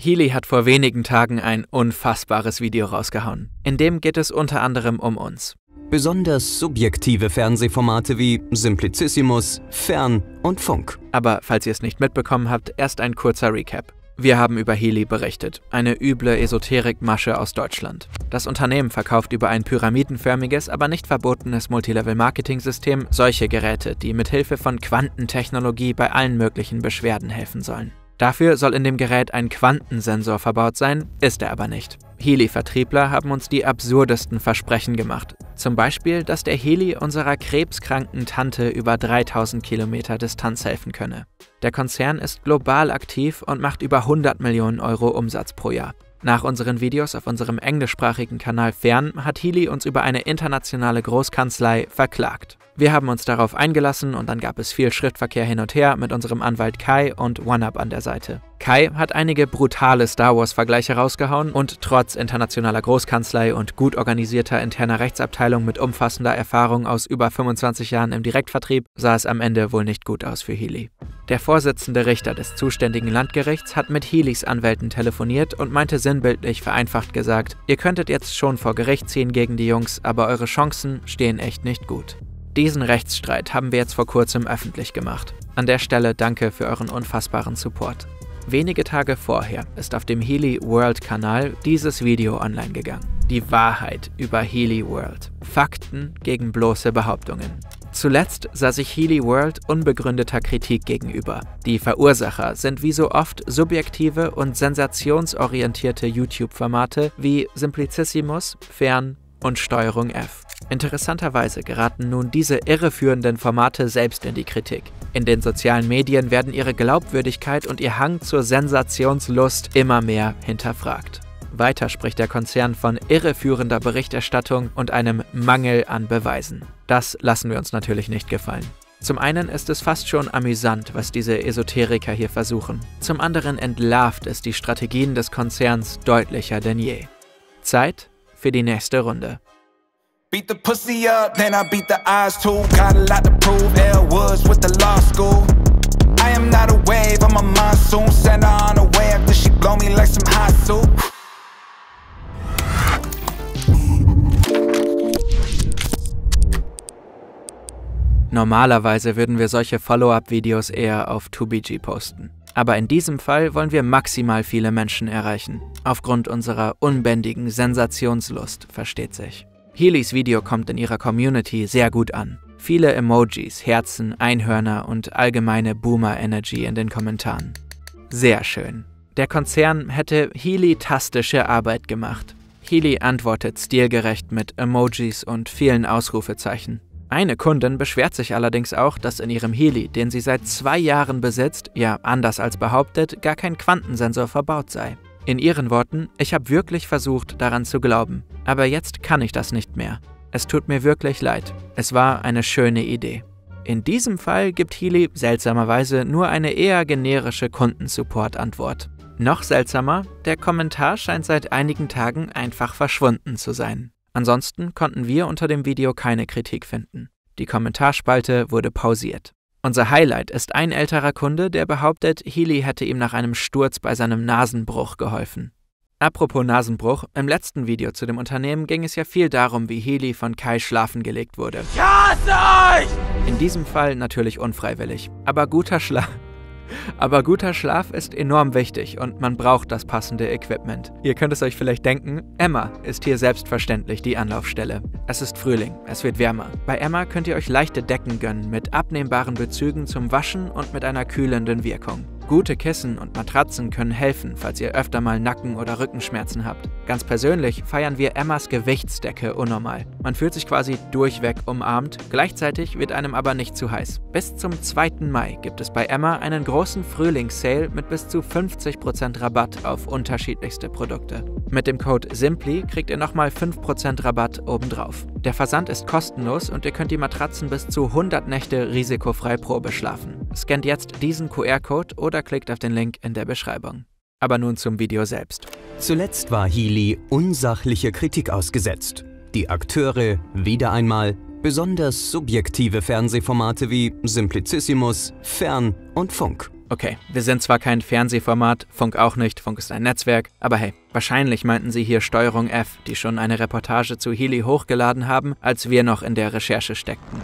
Healy hat vor wenigen Tagen ein unfassbares Video rausgehauen. In dem geht es unter anderem um uns. Besonders subjektive Fernsehformate wie Simplicissimus, Fern und Funk. Aber falls ihr es nicht mitbekommen habt, erst ein kurzer Recap. Wir haben über Healy berichtet, eine üble Esoterik-Masche aus Deutschland. Das Unternehmen verkauft über ein pyramidenförmiges, aber nicht verbotenes Multilevel-Marketing-System solche Geräte, die mit Hilfe von Quantentechnologie bei allen möglichen Beschwerden helfen sollen. Dafür soll in dem Gerät ein Quantensensor verbaut sein, ist er aber nicht. Heli-Vertriebler haben uns die absurdesten Versprechen gemacht. Zum Beispiel, dass der Heli unserer krebskranken Tante über 3000 Kilometer Distanz helfen könne. Der Konzern ist global aktiv und macht über 100 Millionen Euro Umsatz pro Jahr. Nach unseren Videos auf unserem englischsprachigen Kanal Fern hat Healy uns über eine internationale Großkanzlei verklagt. Wir haben uns darauf eingelassen und dann gab es viel Schrittverkehr hin und her mit unserem Anwalt Kai und OneUp an der Seite. Kai hat einige brutale Star Wars-Vergleiche rausgehauen und trotz internationaler Großkanzlei und gut organisierter interner Rechtsabteilung mit umfassender Erfahrung aus über 25 Jahren im Direktvertrieb sah es am Ende wohl nicht gut aus für Healy. Der Vorsitzende Richter des zuständigen Landgerichts hat mit Healys Anwälten telefoniert und meinte sinnbildlich vereinfacht gesagt, ihr könntet jetzt schon vor Gericht ziehen gegen die Jungs, aber eure Chancen stehen echt nicht gut. Diesen Rechtsstreit haben wir jetzt vor kurzem öffentlich gemacht. An der Stelle danke für euren unfassbaren Support. Wenige Tage vorher ist auf dem Healy World Kanal dieses Video online gegangen. Die Wahrheit über Healy World. Fakten gegen bloße Behauptungen. Zuletzt sah sich Healy World unbegründeter Kritik gegenüber. Die Verursacher sind wie so oft subjektive und sensationsorientierte YouTube-Formate wie Simplicissimus, Fern und Steuerung F. Interessanterweise geraten nun diese irreführenden Formate selbst in die Kritik. In den sozialen Medien werden ihre Glaubwürdigkeit und ihr Hang zur Sensationslust immer mehr hinterfragt. Weiter spricht der Konzern von irreführender Berichterstattung und einem Mangel an Beweisen. Das lassen wir uns natürlich nicht gefallen. Zum einen ist es fast schon amüsant, was diese Esoteriker hier versuchen. Zum anderen entlarvt es die Strategien des Konzerns deutlicher denn je. Zeit für die nächste Runde. Beat the pussy up, then I beat the eyes too. Got a lot to prove, L Woods with the law school. I am not a wave, I'm a monsoon. Send her on a way after she blow me like some hot soup. Normalerweise würden wir solche Follow-up-Videos eher auf 2BG posten. Aber in diesem Fall wollen wir maximal viele Menschen erreichen. Aufgrund unserer unbändigen Sensationslust, versteht sich. Healys Video kommt in ihrer Community sehr gut an. Viele Emojis, Herzen, Einhörner und allgemeine Boomer-Energy in den Kommentaren. Sehr schön. Der Konzern hätte Healy-tastische Arbeit gemacht. Healy antwortet stilgerecht mit Emojis und vielen Ausrufezeichen. Eine Kundin beschwert sich allerdings auch, dass in ihrem Healy, den sie seit zwei Jahren besitzt, ja anders als behauptet, gar kein Quantensensor verbaut sei. In ihren Worten, ich habe wirklich versucht, daran zu glauben, aber jetzt kann ich das nicht mehr. Es tut mir wirklich leid. Es war eine schöne Idee. In diesem Fall gibt Healy seltsamerweise nur eine eher generische Kundensupport-Antwort. Noch seltsamer, der Kommentar scheint seit einigen Tagen einfach verschwunden zu sein. Ansonsten konnten wir unter dem Video keine Kritik finden. Die Kommentarspalte wurde pausiert. Unser Highlight ist ein älterer Kunde, der behauptet, Healy hätte ihm nach einem Sturz bei seinem Nasenbruch geholfen. Apropos Nasenbruch, im letzten Video zu dem Unternehmen ging es ja viel darum, wie Healy von Kai schlafen gelegt wurde. Ich hasse euch! In diesem Fall natürlich unfreiwillig. Aber guter Schlaf. Aber guter Schlaf ist enorm wichtig und man braucht das passende Equipment. Ihr könnt es euch vielleicht denken, Emma ist hier selbstverständlich die Anlaufstelle. Es ist Frühling, es wird wärmer. Bei Emma könnt ihr euch leichte Decken gönnen mit abnehmbaren Bezügen zum Waschen und mit einer kühlenden Wirkung. Gute Kissen und Matratzen können helfen, falls ihr öfter mal Nacken- oder Rückenschmerzen habt. Ganz persönlich feiern wir Emmas Gewichtsdecke unnormal. Man fühlt sich quasi durchweg umarmt, gleichzeitig wird einem aber nicht zu heiß. Bis zum 2. Mai gibt es bei Emma einen großen Frühlingssale mit bis zu 50% Rabatt auf unterschiedlichste Produkte. Mit dem Code SIMPLY kriegt ihr nochmal 5% Rabatt obendrauf. Der Versand ist kostenlos und ihr könnt die Matratzen bis zu 100 Nächte risikofrei Probe schlafen. Scannt jetzt diesen QR-Code oder klickt auf den Link in der Beschreibung. Aber nun zum Video selbst. Zuletzt war Healy unsachliche Kritik ausgesetzt. Die Akteure wieder einmal besonders subjektive Fernsehformate wie Simplicissimus, Fern und Funk. Okay, wir sind zwar kein Fernsehformat, Funk auch nicht, Funk ist ein Netzwerk, aber hey, wahrscheinlich meinten sie hier Steuerung F, die schon eine Reportage zu Healy hochgeladen haben, als wir noch in der Recherche steckten.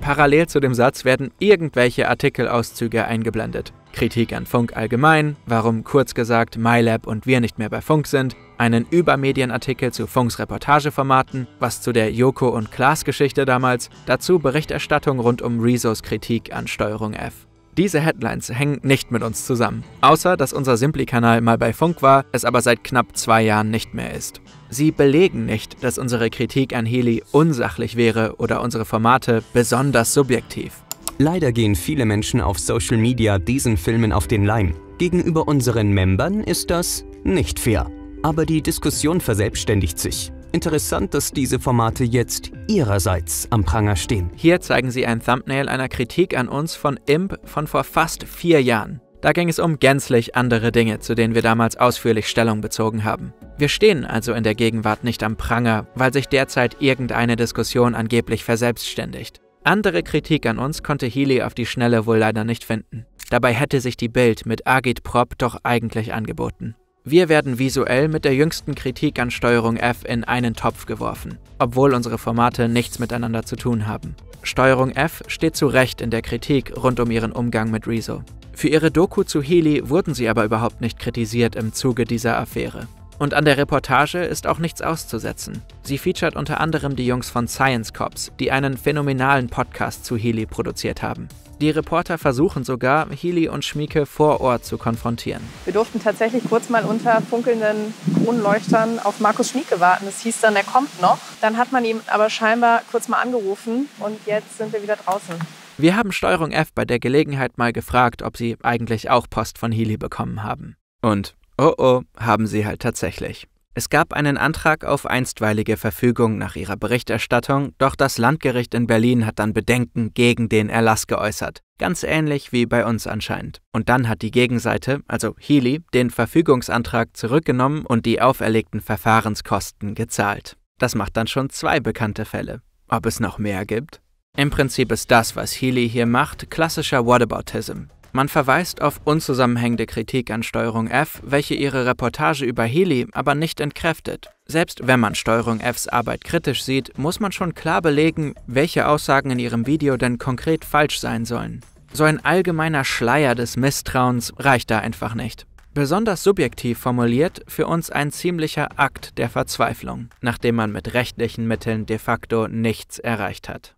Parallel zu dem Satz werden irgendwelche Artikelauszüge eingeblendet. Kritik an Funk allgemein, warum kurz gesagt MyLab und wir nicht mehr bei Funk sind, einen Übermedienartikel zu Funks Reportageformaten, was zu der Joko und Klaas Geschichte damals, dazu Berichterstattung rund um Rezos Kritik an Steuerung F. Diese Headlines hängen nicht mit uns zusammen, außer dass unser Simpli-Kanal mal bei Funk war, es aber seit knapp zwei Jahren nicht mehr ist. Sie belegen nicht, dass unsere Kritik an Healy unsachlich wäre oder unsere Formate besonders subjektiv. Leider gehen viele Menschen auf Social Media diesen Filmen auf den Leim. Gegenüber unseren Membern ist das nicht fair. Aber die Diskussion verselbstständigt sich. Interessant, dass diese Formate jetzt ihrerseits am Pranger stehen. Hier zeigen sie ein Thumbnail einer Kritik an uns von Imp von vor fast vier Jahren. Da ging es um gänzlich andere Dinge, zu denen wir damals ausführlich Stellung bezogen haben. Wir stehen also in der Gegenwart nicht am Pranger, weil sich derzeit irgendeine Diskussion angeblich verselbstständigt. Andere Kritik an uns konnte Healy auf die Schnelle wohl leider nicht finden. Dabei hätte sich die Bild mit Agit Prop doch eigentlich angeboten. Wir werden visuell mit der jüngsten Kritik an Steuerung F in einen Topf geworfen, obwohl unsere Formate nichts miteinander zu tun haben. Steuerung F steht zu Recht in der Kritik rund um ihren Umgang mit Rezo. Für ihre Doku zu Healy wurden sie aber überhaupt nicht kritisiert im Zuge dieser Affäre. Und an der Reportage ist auch nichts auszusetzen. Sie featuret unter anderem die Jungs von Science Cops, die einen phänomenalen Podcast zu Healy produziert haben. Die Reporter versuchen sogar, Healy und Schmieke vor Ort zu konfrontieren. Wir durften tatsächlich kurz mal unter funkelnden Kronleuchtern auf Markus Schmieke warten. Es hieß dann, er kommt noch. Dann hat man ihn aber scheinbar kurz mal angerufen und jetzt sind wir wieder draußen. Wir haben Steuerung F bei der Gelegenheit mal gefragt, ob sie eigentlich auch Post von Healy bekommen haben. Und oh oh, haben sie halt tatsächlich. Es gab einen Antrag auf einstweilige Verfügung nach ihrer Berichterstattung, doch das Landgericht in Berlin hat dann Bedenken gegen den Erlass geäußert. Ganz ähnlich wie bei uns anscheinend. Und dann hat die Gegenseite, also Healy, den Verfügungsantrag zurückgenommen und die auferlegten Verfahrenskosten gezahlt. Das macht dann schon zwei bekannte Fälle. Ob es noch mehr gibt? Im Prinzip ist das, was Healy hier macht, klassischer Whataboutism. Man verweist auf unzusammenhängende Kritik an Steuerung F, welche ihre Reportage über Heli aber nicht entkräftet. Selbst wenn man Steuerung Fs Arbeit kritisch sieht, muss man schon klar belegen, welche Aussagen in ihrem Video denn konkret falsch sein sollen. So ein allgemeiner Schleier des Misstrauens reicht da einfach nicht. Besonders subjektiv formuliert für uns ein ziemlicher Akt der Verzweiflung, nachdem man mit rechtlichen Mitteln de facto nichts erreicht hat.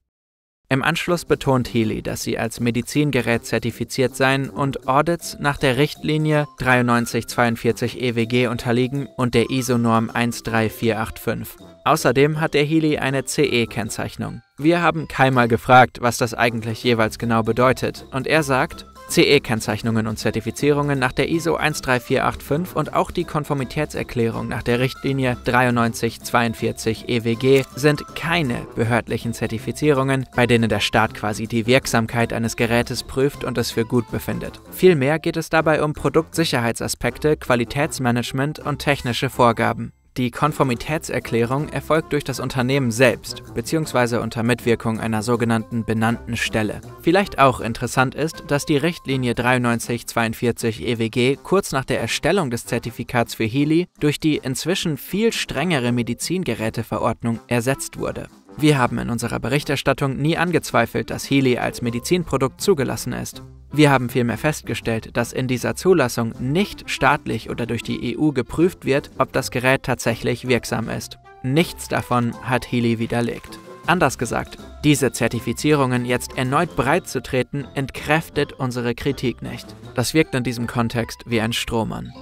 Im Anschluss betont Healy, dass sie als Medizingerät zertifiziert seien und Audits nach der Richtlinie 9342 EWG unterliegen und der ISO-Norm 13485. Außerdem hat der Healy eine CE-Kennzeichnung. Wir haben keinmal gefragt, was das eigentlich jeweils genau bedeutet, und er sagt, CE-Kennzeichnungen und Zertifizierungen nach der ISO 13485 und auch die Konformitätserklärung nach der Richtlinie 9342 EWG sind keine behördlichen Zertifizierungen, bei denen der Staat quasi die Wirksamkeit eines Gerätes prüft und es für gut befindet. Vielmehr geht es dabei um Produktsicherheitsaspekte, Qualitätsmanagement und technische Vorgaben. Die Konformitätserklärung erfolgt durch das Unternehmen selbst bzw. unter Mitwirkung einer sogenannten benannten Stelle. Vielleicht auch interessant ist, dass die Richtlinie 9342 EWG kurz nach der Erstellung des Zertifikats für Healy durch die inzwischen viel strengere Medizingeräteverordnung ersetzt wurde. Wir haben in unserer Berichterstattung nie angezweifelt, dass Healy als Medizinprodukt zugelassen ist. Wir haben vielmehr festgestellt, dass in dieser Zulassung nicht staatlich oder durch die EU geprüft wird, ob das Gerät tatsächlich wirksam ist. Nichts davon hat Healy widerlegt. Anders gesagt, diese Zertifizierungen jetzt erneut breit zu treten, entkräftet unsere Kritik nicht. Das wirkt in diesem Kontext wie ein Strohmann.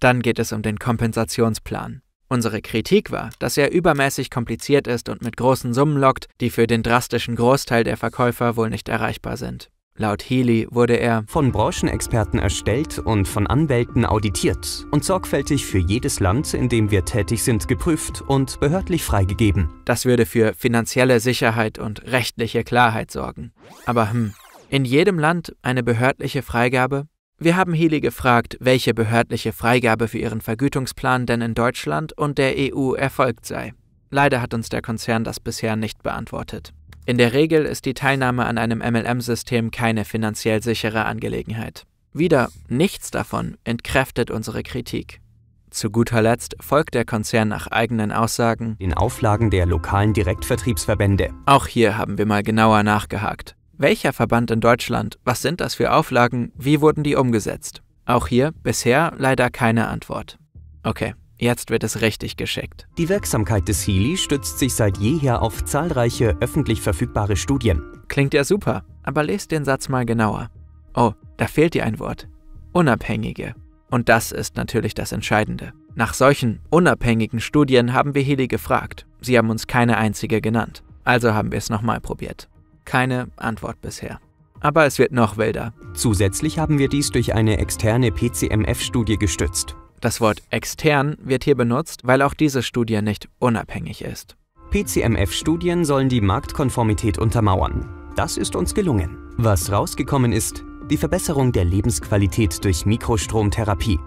Dann geht es um den Kompensationsplan. Unsere Kritik war, dass er übermäßig kompliziert ist und mit großen Summen lockt, die für den drastischen Großteil der Verkäufer wohl nicht erreichbar sind. Laut Healy wurde er von Branchenexperten erstellt und von Anwälten auditiert und sorgfältig für jedes Land, in dem wir tätig sind, geprüft und behördlich freigegeben. Das würde für finanzielle Sicherheit und rechtliche Klarheit sorgen. Aber hm, in jedem Land eine behördliche Freigabe? Wir haben Healy gefragt, welche behördliche Freigabe für ihren Vergütungsplan denn in Deutschland und der EU erfolgt sei. Leider hat uns der Konzern das bisher nicht beantwortet. In der Regel ist die Teilnahme an einem MLM-System keine finanziell sichere Angelegenheit. Wieder nichts davon entkräftet unsere Kritik. Zu guter Letzt folgt der Konzern nach eigenen Aussagen den Auflagen der lokalen Direktvertriebsverbände. Auch hier haben wir mal genauer nachgehakt. Welcher Verband in Deutschland? Was sind das für Auflagen? Wie wurden die umgesetzt? Auch hier bisher leider keine Antwort. Okay, Jetzt wird es richtig geschickt. Die Wirksamkeit des Healy stützt sich seit jeher auf zahlreiche öffentlich verfügbare Studien. Klingt ja super, aber lest den Satz mal genauer. Oh, da fehlt dir ein Wort. Unabhängige. Und das ist natürlich das Entscheidende. Nach solchen unabhängigen Studien haben wir Healy gefragt. Sie haben uns keine einzige genannt. Also haben wir es nochmal probiert. Keine Antwort bisher. Aber es wird noch wilder. Zusätzlich haben wir dies durch eine externe PCMF-Studie gestützt. Das Wort extern wird hier benutzt, weil auch diese Studie nicht unabhängig ist. PCMF-Studien sollen die Marktkonformität untermauern. Das ist uns gelungen. Was rausgekommen ist, die Verbesserung der Lebensqualität durch Mikrostromtherapie.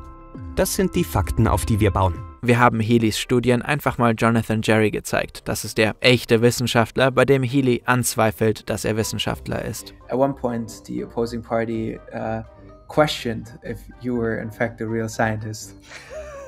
Das sind die Fakten, auf die wir bauen. Wir haben Healys Studien einfach mal Jonathan Jerry gezeigt. Das ist der echte Wissenschaftler, bei dem Healy anzweifelt, dass er Wissenschaftler ist. At one point, the opposing party uh questioned if you were in fact a real scientist.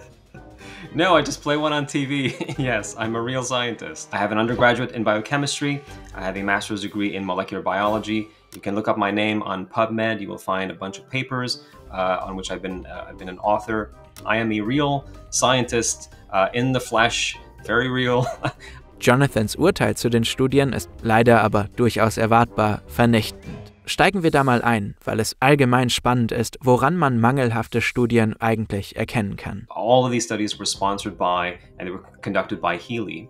no, I just play one on TV. yes, I'm a real scientist. I have an undergraduate in biochemistry. I have a master's degree in molecular biology. You can look up my name on PubMed. You will find a bunch of papers uh, on which I've been uh, I've been an author. I am a real scientist uh, in the flesh, very real. Jonathans Urteil zu den Studien ist leider aber durchaus erwartbar vernichtend. Steigen wir da mal ein, weil es allgemein spannend ist, woran man mangelhafte Studien eigentlich erkennen kann. All of these studies were sponsored by and they were conducted by Healy.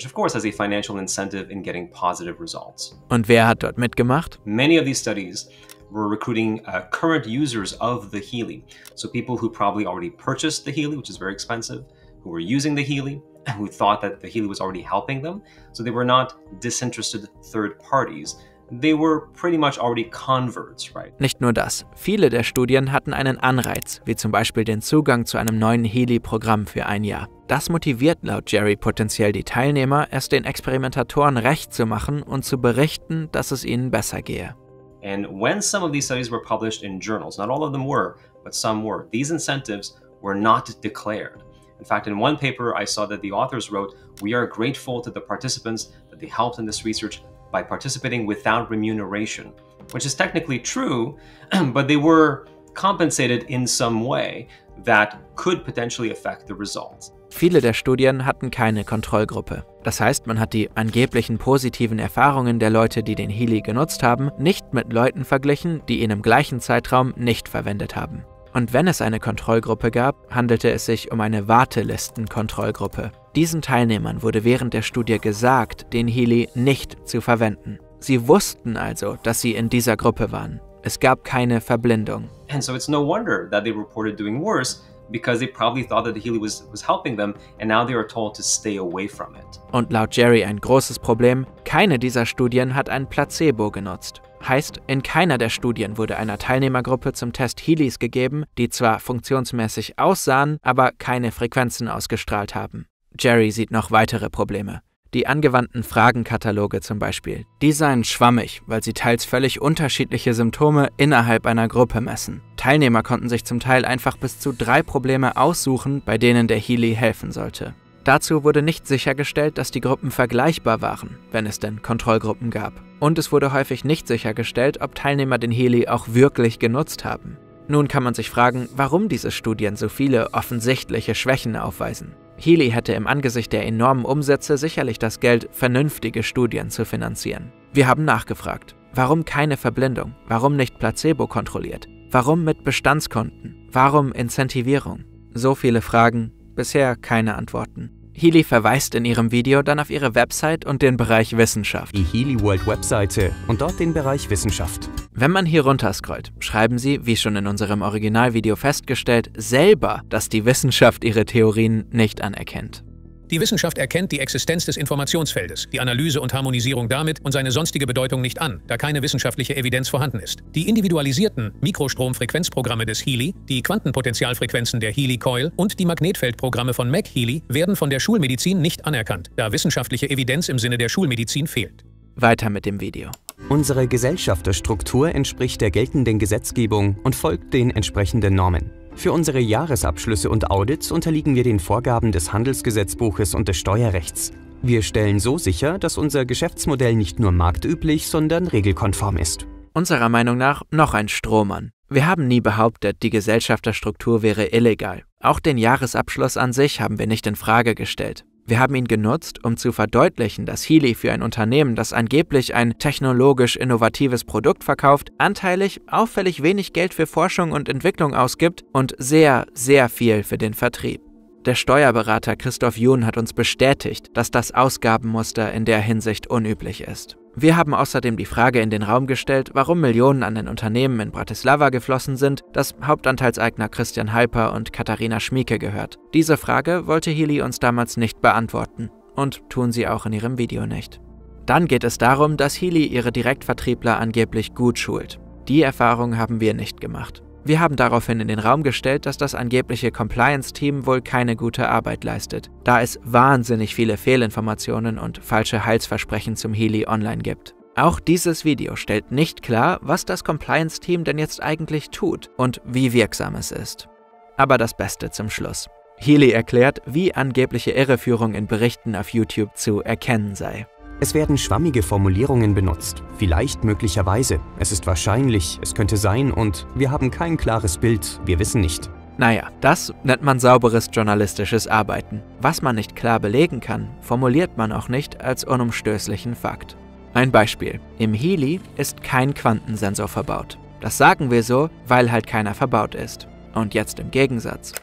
Which of course has a financial incentive in getting positive results. Und wer hat dort mitgemacht? Many of these studies were recruiting uh, current users of the Healy. So people who probably already purchased the Healy, which is very expensive, who were using the Healy, who thought that the Healy was already helping them. So they were not disinterested third parties they were pretty much already converts, right? Nicht nur das. Viele der Studien hatten einen Anreiz, wie zum Beispiel den Zugang zu einem neuen Heli-Programm für ein Jahr. Das motiviert laut Jerry potenziell die Teilnehmer, es den Experimentatoren recht zu machen und zu berichten, dass es ihnen besser gehe. And when some of these studies were published in journals, not all of them were, but some were, these incentives were not declared. In fact, in one paper, I saw that the authors wrote, We are grateful to the participants that they helped in this research by participating without remuneration, which is technically true, but they were compensated in some way that could potentially affect the results. Viele der Studien hatten keine Kontrollgruppe. Das heißt, man hat die angeblichen positiven Erfahrungen der Leute, die den Healy genutzt haben, nicht mit Leuten verglichen, die ihn im gleichen Zeitraum nicht verwendet haben. Und wenn es eine Kontrollgruppe gab, handelte es sich um eine Wartelistenkontrollgruppe. Diesen Teilnehmern wurde während der Studie gesagt, den Healy nicht zu verwenden. Sie wussten also, dass sie in dieser Gruppe waren. Es gab keine Verblindung. And so it's no wonder that they reported doing worse because they probably thought that the Healy was, was helping them and now they are told to stay away from it. Und laut Jerry ein großes Problem, keine dieser Studien hat ein Placebo genutzt. Heißt, in keiner der Studien wurde einer Teilnehmergruppe zum Test Healys gegeben, die zwar funktionsmäßig aussahen, aber keine Frequenzen ausgestrahlt haben. Jerry sieht noch weitere Probleme. Die angewandten Fragenkataloge zum Beispiel. Die seien schwammig, weil sie teils völlig unterschiedliche Symptome innerhalb einer Gruppe messen. Teilnehmer konnten sich zum Teil einfach bis zu drei Probleme aussuchen, bei denen der Healy helfen sollte. Dazu wurde nicht sichergestellt, dass die Gruppen vergleichbar waren, wenn es denn Kontrollgruppen gab. Und es wurde häufig nicht sichergestellt, ob Teilnehmer den Heli auch wirklich genutzt haben. Nun kann man sich fragen, warum diese Studien so viele offensichtliche Schwächen aufweisen. Healy hätte im Angesicht der enormen Umsätze sicherlich das Geld, vernünftige Studien zu finanzieren. Wir haben nachgefragt. Warum keine Verblendung? Warum nicht Placebo kontrolliert? Warum mit Bestandskonten? Warum Incentivierung? So viele Fragen, bisher keine Antworten. Healy verweist in ihrem Video dann auf ihre Website und den Bereich Wissenschaft. Die Healy World Webseite und dort den Bereich Wissenschaft. Wenn man hier runterscrollt, schreiben sie, wie schon in unserem Originalvideo festgestellt, selber, dass die Wissenschaft ihre Theorien nicht anerkennt. Die Wissenschaft erkennt die Existenz des Informationsfeldes, die Analyse und Harmonisierung damit und seine sonstige Bedeutung nicht an, da keine wissenschaftliche Evidenz vorhanden ist. Die individualisierten Mikrostromfrequenzprogramme des Healy, die Quantenpotentialfrequenzen der Healy-Coil und die Magnetfeldprogramme von McHealy werden von der Schulmedizin nicht anerkannt, da wissenschaftliche Evidenz im Sinne der Schulmedizin fehlt. Weiter mit dem Video. Unsere Gesellschafterstruktur entspricht der geltenden Gesetzgebung und folgt den entsprechenden Normen. Für unsere Jahresabschlüsse und Audits unterliegen wir den Vorgaben des Handelsgesetzbuches und des Steuerrechts. Wir stellen so sicher, dass unser Geschäftsmodell nicht nur marktüblich, sondern regelkonform ist. Unserer Meinung nach noch ein Strohmann. Wir haben nie behauptet, die Gesellschafterstruktur wäre illegal. Auch den Jahresabschluss an sich haben wir nicht in Frage gestellt. Wir haben ihn genutzt, um zu verdeutlichen, dass Healy für ein Unternehmen, das angeblich ein technologisch innovatives Produkt verkauft, anteilig auffällig wenig Geld für Forschung und Entwicklung ausgibt und sehr, sehr viel für den Vertrieb. Der Steuerberater Christoph Jun hat uns bestätigt, dass das Ausgabenmuster in der Hinsicht unüblich ist. Wir haben außerdem die Frage in den Raum gestellt, warum Millionen an ein Unternehmen in Bratislava geflossen sind, das Hauptanteilseigner Christian Halper und Katharina Schmieke gehört. Diese Frage wollte Healy uns damals nicht beantworten. Und tun sie auch in ihrem Video nicht. Dann geht es darum, dass Healy ihre Direktvertriebler angeblich gut schult. Die Erfahrung haben wir nicht gemacht. Wir haben daraufhin in den Raum gestellt, dass das angebliche Compliance-Team wohl keine gute Arbeit leistet, da es wahnsinnig viele Fehlinformationen und falsche Heilsversprechen zum Healy online gibt. Auch dieses Video stellt nicht klar, was das Compliance-Team denn jetzt eigentlich tut und wie wirksam es ist. Aber das Beste zum Schluss. Healy erklärt, wie angebliche Irreführung in Berichten auf YouTube zu erkennen sei. Es werden schwammige Formulierungen benutzt. Vielleicht, möglicherweise. Es ist wahrscheinlich, es könnte sein und wir haben kein klares Bild, wir wissen nicht. Naja, das nennt man sauberes journalistisches Arbeiten. Was man nicht klar belegen kann, formuliert man auch nicht als unumstößlichen Fakt. Ein Beispiel. Im Healy ist kein Quantensensor verbaut. Das sagen wir so, weil halt keiner verbaut ist. Und jetzt im Gegensatz.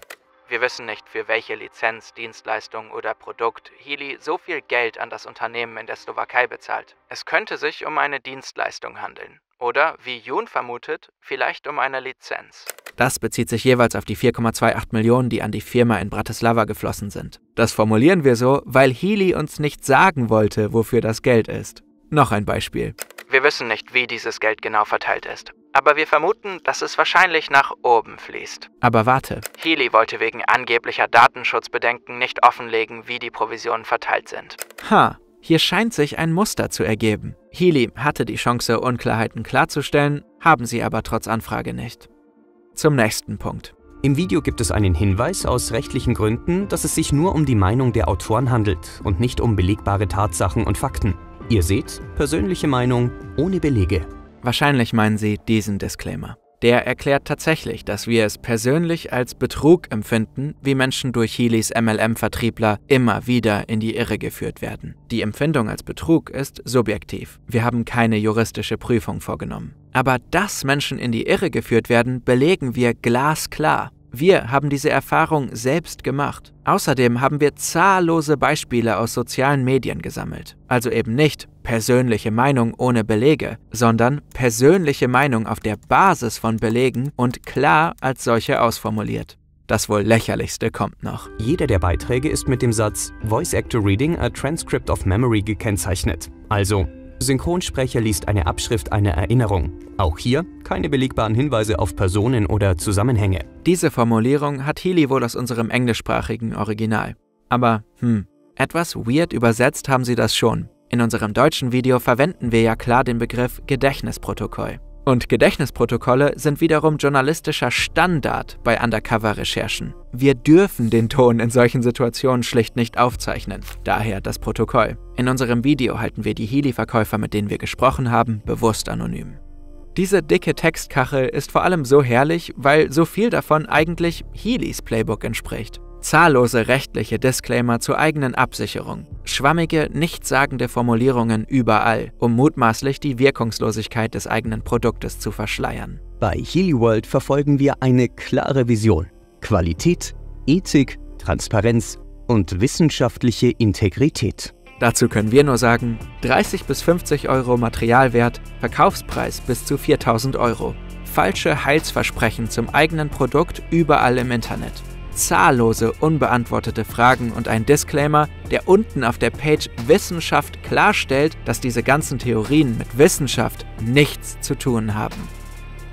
Wir wissen nicht, für welche Lizenz, Dienstleistung oder Produkt Healy so viel Geld an das Unternehmen in der Slowakei bezahlt. Es könnte sich um eine Dienstleistung handeln. Oder, wie Jun vermutet, vielleicht um eine Lizenz. Das bezieht sich jeweils auf die 4,28 Millionen, die an die Firma in Bratislava geflossen sind. Das formulieren wir so, weil Healy uns nicht sagen wollte, wofür das Geld ist. Noch ein Beispiel. Wir wissen nicht, wie dieses Geld genau verteilt ist. Aber wir vermuten, dass es wahrscheinlich nach oben fließt. Aber warte. Healy wollte wegen angeblicher Datenschutzbedenken nicht offenlegen, wie die Provisionen verteilt sind. Ha, hier scheint sich ein Muster zu ergeben. Healy hatte die Chance, Unklarheiten klarzustellen, haben sie aber trotz Anfrage nicht. Zum nächsten Punkt. Im Video gibt es einen Hinweis aus rechtlichen Gründen, dass es sich nur um die Meinung der Autoren handelt und nicht um belegbare Tatsachen und Fakten. Ihr seht, persönliche Meinung ohne Belege. Wahrscheinlich meinen Sie diesen Disclaimer. Der erklärt tatsächlich, dass wir es persönlich als Betrug empfinden, wie Menschen durch Healys MLM-Vertriebler immer wieder in die Irre geführt werden. Die Empfindung als Betrug ist subjektiv. Wir haben keine juristische Prüfung vorgenommen. Aber dass Menschen in die Irre geführt werden, belegen wir glasklar. Wir haben diese Erfahrung selbst gemacht. Außerdem haben wir zahllose Beispiele aus sozialen Medien gesammelt. Also eben nicht persönliche Meinung ohne Belege, sondern persönliche Meinung auf der Basis von Belegen und klar als solche ausformuliert. Das wohl lächerlichste kommt noch. Jeder der Beiträge ist mit dem Satz Voice Actor Reading a Transcript of Memory gekennzeichnet. Also, Synchronsprecher liest eine Abschrift einer Erinnerung. Auch hier keine belegbaren Hinweise auf Personen oder Zusammenhänge. Diese Formulierung hat Healy wohl aus unserem englischsprachigen Original. Aber, hm, etwas weird übersetzt haben sie das schon. In unserem deutschen Video verwenden wir ja klar den Begriff Gedächtnisprotokoll. Und Gedächtnisprotokolle sind wiederum journalistischer Standard bei Undercover-Recherchen. Wir dürfen den Ton in solchen Situationen schlicht nicht aufzeichnen, daher das Protokoll. In unserem Video halten wir die Healy-Verkäufer, mit denen wir gesprochen haben, bewusst anonym. Diese dicke Textkachel ist vor allem so herrlich, weil so viel davon eigentlich Healys Playbook entspricht. Zahllose rechtliche Disclaimer zur eigenen Absicherung, schwammige, nichtssagende Formulierungen überall, um mutmaßlich die Wirkungslosigkeit des eigenen Produktes zu verschleiern. Bei Healy World verfolgen wir eine klare Vision. Qualität, Ethik, Transparenz und wissenschaftliche Integrität. Dazu können wir nur sagen, 30 bis 50 Euro Materialwert, Verkaufspreis bis zu 4000 Euro. Falsche Heilsversprechen zum eigenen Produkt überall im Internet. Zahllose unbeantwortete Fragen und ein Disclaimer, der unten auf der Page Wissenschaft klarstellt, dass diese ganzen Theorien mit Wissenschaft nichts zu tun haben.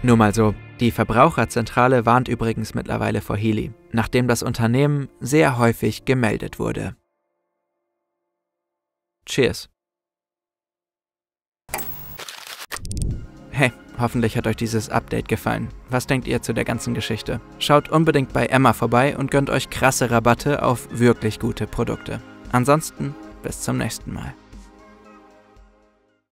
Nur mal so, die Verbraucherzentrale warnt übrigens mittlerweile vor Healy, nachdem das Unternehmen sehr häufig gemeldet wurde. Cheers. Hey, hoffentlich hat euch dieses Update gefallen. Was denkt ihr zu der ganzen Geschichte? Schaut unbedingt bei Emma vorbei und gönnt euch krasse Rabatte auf wirklich gute Produkte. Ansonsten bis zum nächsten Mal.